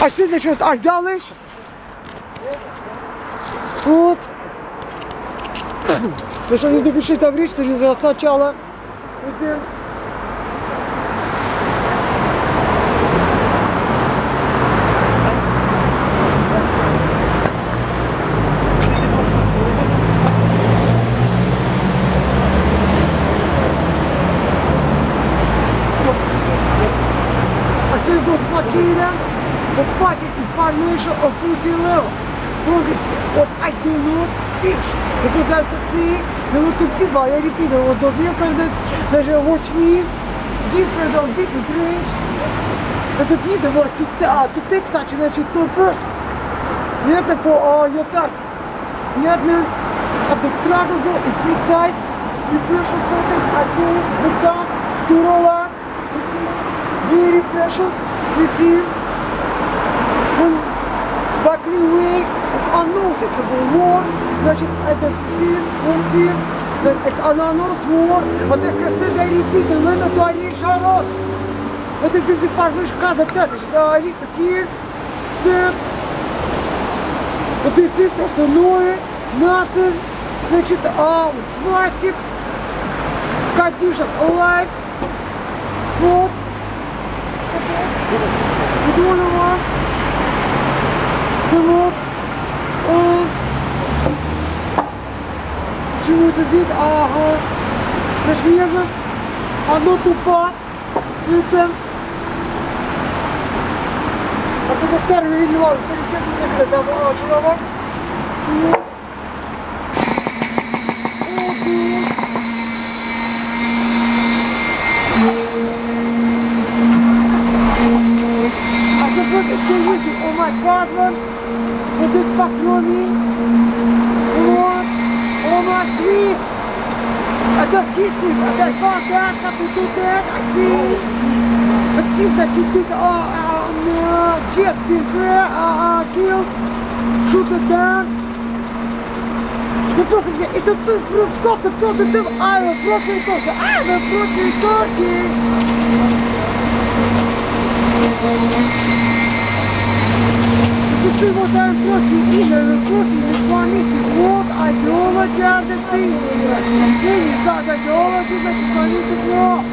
А ты значит, а делаешь? Вот. Ну что, не запиши табличку, ты же сначала. Идем. A of passing information of Putin level. Look at what I do not fish. Because that's the thing, the little people, I repeat, what the kind of, they watch me, different on different range. And it need work to, uh, to take such значит, two persons. Нет по uh, your targets. Нет at the triangle is precise, the pressure setting, I do, the down, to roll out, very precious, you see, unnoticeable war, значит, этот сил, он сил, это ананос war, вот это когда репита, но это туалет шарот. Это до сих пор выше когда это, что Алиса Кир, Стэп, вот здесь просто Ноэ, Натан, значит, а, Свастикс, Кадишев Лайф, вот, Донова, вот, Чему это здесь? Ага. Наш Одно тупат. Видите? А это старый видел, все некогда там человек. А теперь ты видишь, о май husband, вот здесь покроми, вот, о май sweet, I got kisses, I got contact, I can do that, I see, I see that you did, uh, uh, Jeff Pinker, uh, uh, killed, shoot it down, ты просто, это ты просто, ты просто, ты, а, просто итоги, а, вы просто итоги. Ты вот там против имя, против исламисты, вот идеология the thing. Ты не за идеологию, значит, молитесь но.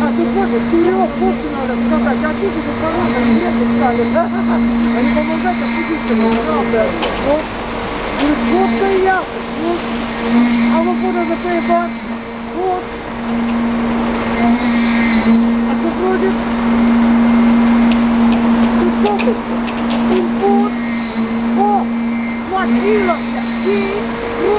А ты против вперед, курсы надо сказать, а ты уже хорошо, нет, стали. Они помогают определиться, правда. Вот. Вот да я, вот. А вот вот это поебать, вот. А ты вроде Инпут. О, хватило. И, о, хватило. И.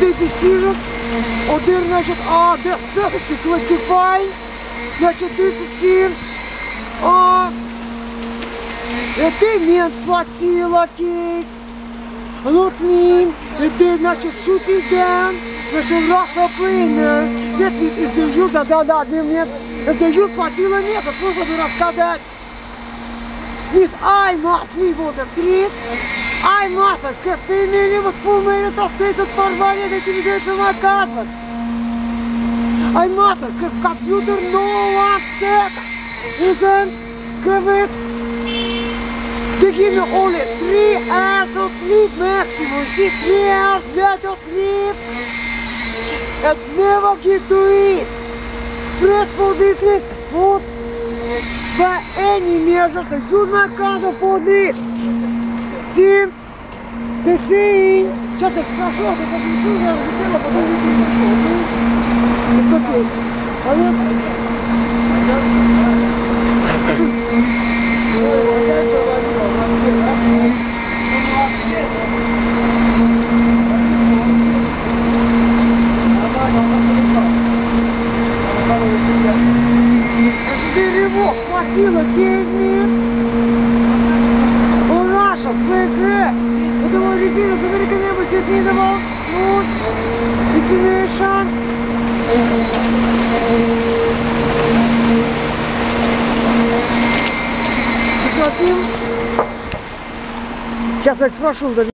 эти сижет. Один, значит, а, да, да, классифай. Значит, десятин. А, это мент платила, кейс. Look me, это, значит, shooting down. Значит, Russia Planer. That means if they use да, да, да. If they use платила нет, нужно бы рассказать. Miss, I must live on the Ai, mata, că pe mine mă pun mâine tot să formare de inteligență mă acasă. Ai, mata, că computer nou accept. Isn't give it. They give you only three hours of sleep maximum. See, three hours bed of sleep. And never get to eat. Grateful this is food by any measure. I do not count upon it. Team, the scene. Сейчас я спрошу, а потом решу, я улетела, потом не пришел. It's okay. Понятно? Значит, его хватило Кезми. У наша ПК. Я думал, ребята, ты давал. Ну, destination. Платим. Сейчас я спрошу даже.